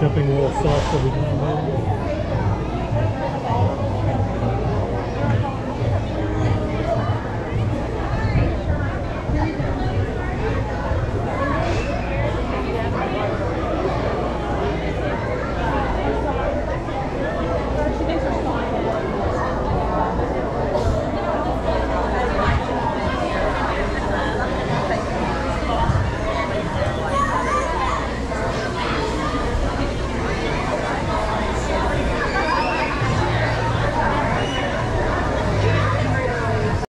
jumping a little soft every now and then.